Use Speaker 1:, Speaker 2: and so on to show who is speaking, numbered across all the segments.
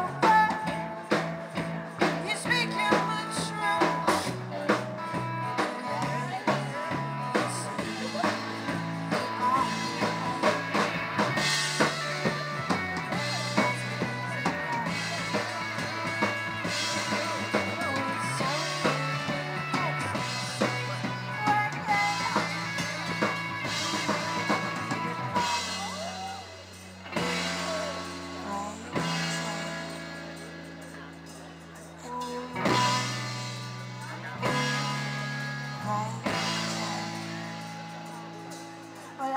Speaker 1: oh, oh.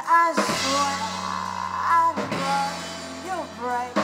Speaker 1: I swear I love you're right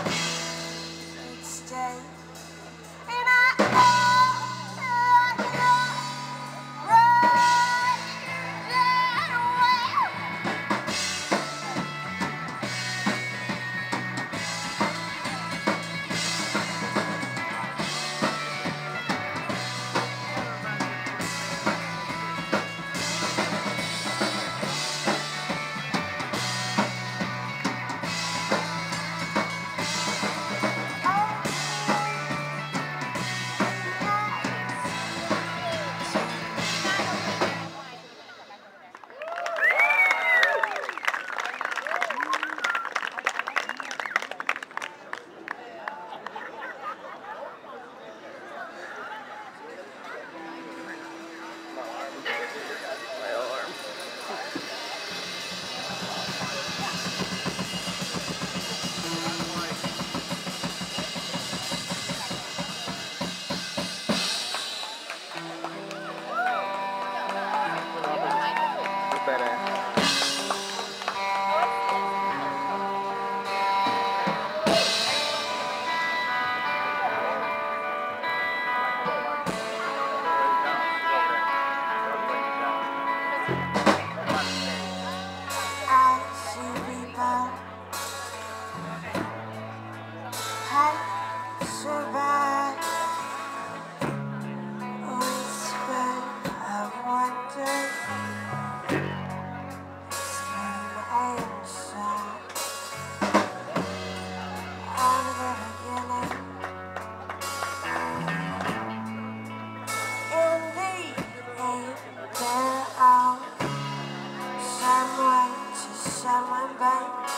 Speaker 1: 应该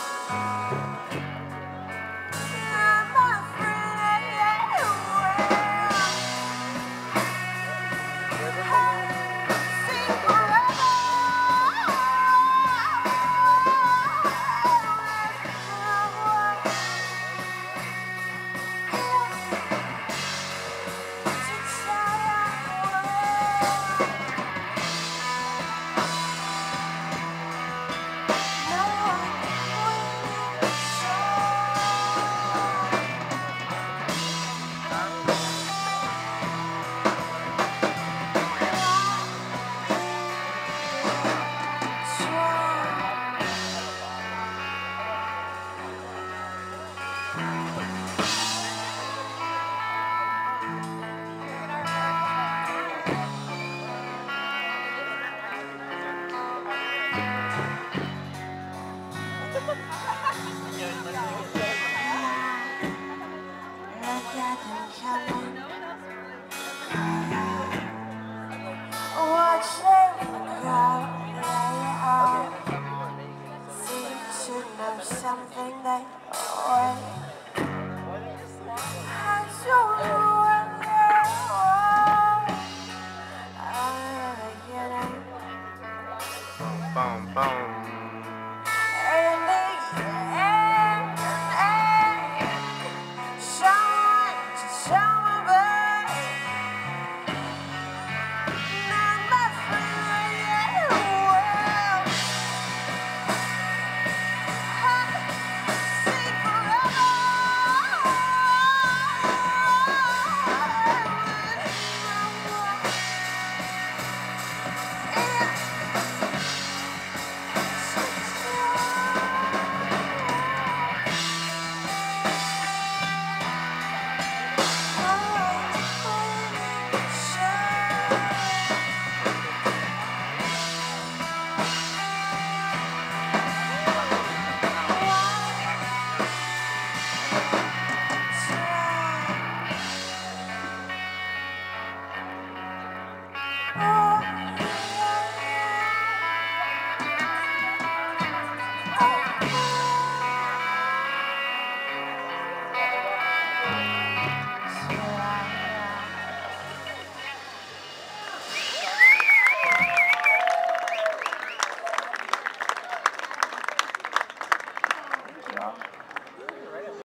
Speaker 1: everything they owe.
Speaker 2: Boom, boom.